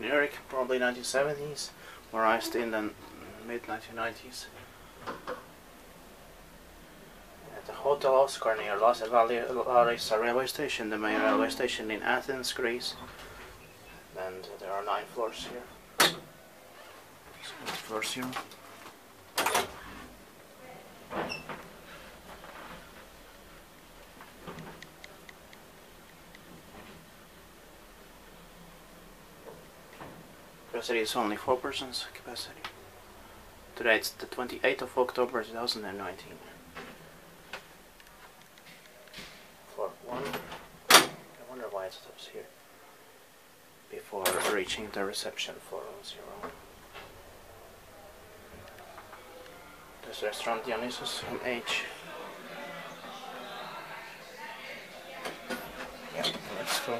generic, probably 1970s, Morized in the mid 1990s. At the Hotel Oscar near Las Larissa railway station, the main railway station in Athens, Greece. And there are nine floors here. So floor zero. Capacity is only 4 persons capacity. Today it's the 28th of October 2019. Floor 1. I wonder why it stops here. Before reaching the reception floor 0. This restaurant Dionysus MH. Yeah, let's go.